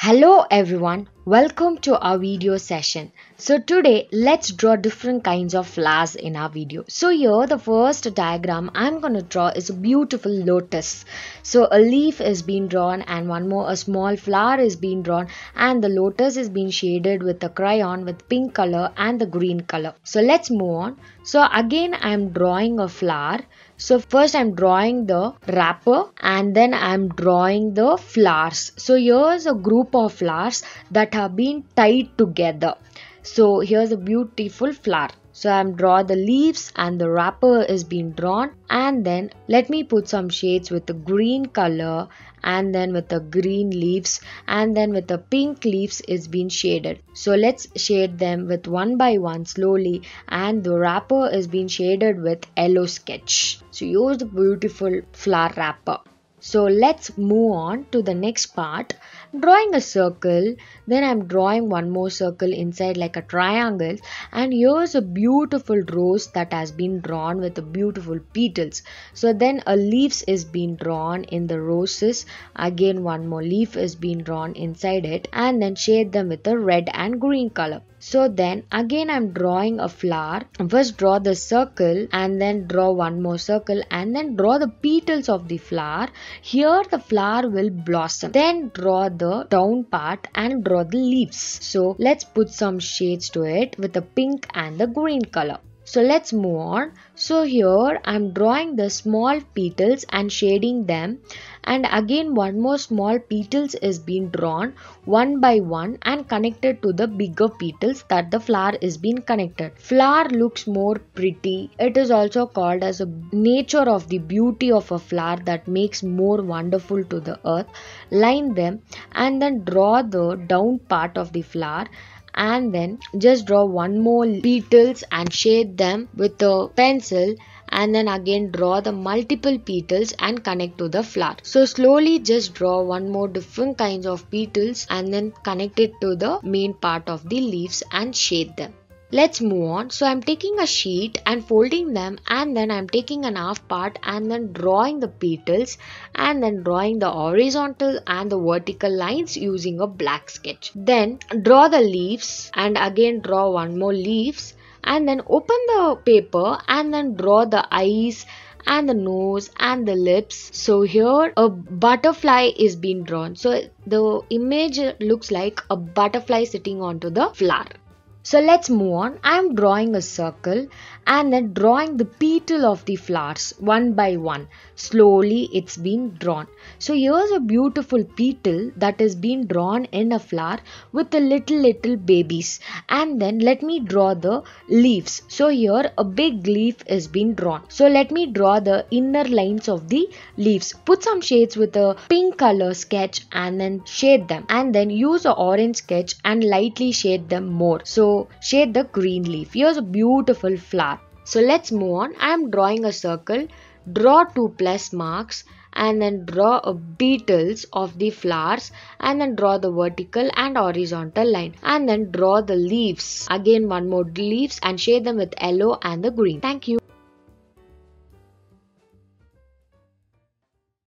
Hello everyone, welcome to our video session. So today let's draw different kinds of flowers in our video. So here the first diagram I'm going to draw is a beautiful lotus. So a leaf is being drawn and one more a small flower is being drawn and the lotus is being shaded with a crayon with pink color and the green color. So let's move on. So again I'm drawing a flower. So first I'm drawing the wrapper and then I'm drawing the flowers. So here's a group of flowers that have been tied together. So here's a beautiful flower. So I'm draw the leaves and the wrapper is being drawn and then let me put some shades with the green color and then with the green leaves and then with the pink leaves is being shaded. So let's shade them with one by one slowly and the wrapper is being shaded with yellow sketch. So use the beautiful flower wrapper. So let's move on to the next part. Drawing a circle, then I'm drawing one more circle inside like a triangle and here's a beautiful rose that has been drawn with the beautiful petals. So then a leaves is being drawn in the roses. Again one more leaf is being drawn inside it and then shade them with a red and green color. So then again I'm drawing a flower. First draw the circle and then draw one more circle and then draw the petals of the flower. Here the flower will blossom. Then draw the down part and draw the leaves. So let's put some shades to it with the pink and the green color. So let's move on. So here I'm drawing the small petals and shading them and again one more small petals is being drawn one by one and connected to the bigger petals that the flower is being connected. Flower looks more pretty. It is also called as a nature of the beauty of a flower that makes more wonderful to the earth. Line them and then draw the down part of the flower and then just draw one more petals and shade them with a pencil and then again draw the multiple petals and connect to the flower. So slowly just draw one more different kinds of petals and then connect it to the main part of the leaves and shade them. Let's move on. So I'm taking a sheet and folding them and then I'm taking an half part and then drawing the petals and then drawing the horizontal and the vertical lines using a black sketch. Then draw the leaves and again draw one more leaves and then open the paper and then draw the eyes and the nose and the lips. So here a butterfly is being drawn. So the image looks like a butterfly sitting onto the flower so let's move on. I'm drawing a circle and then drawing the petal of the flowers one by one. Slowly it's been drawn. So here's a beautiful petal that is being drawn in a flower with the little little babies. And then let me draw the leaves. So here a big leaf is being drawn. So let me draw the inner lines of the leaves. Put some shades with a pink color sketch and then shade them. And then use a orange sketch and lightly shade them more. Shade the green leaf. Here's a beautiful flower. So let's move on. I am drawing a circle. Draw two plus marks and then draw a petals of the flowers and then draw the vertical and horizontal line and then draw the leaves again one more leaves and shade them with yellow and the green thank you